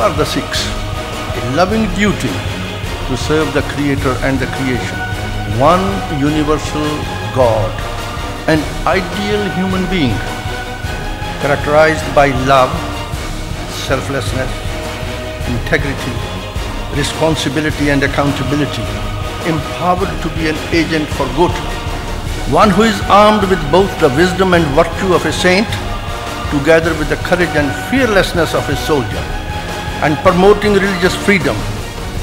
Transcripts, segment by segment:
are the Sikhs? A loving duty to serve the Creator and the creation, one universal God, an ideal human being characterized by love, selflessness, integrity, responsibility and accountability, empowered to be an agent for good, one who is armed with both the wisdom and virtue of a saint, together with the courage and fearlessness of a soldier, and promoting religious freedom.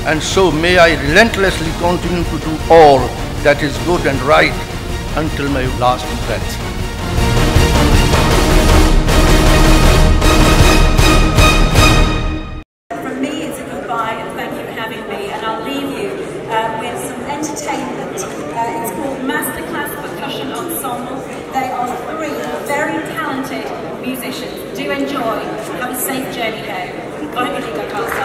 And so may I relentlessly continue to do all that is good and right until my last breath. From me, it's a goodbye and thank you for having me. And I'll leave you uh, with some entertainment. Uh, it's called Masterclass Percussion Ensemble. They are three very talented musicians. Do enjoy. Have a safe journey home. Vai, Henrique, calça.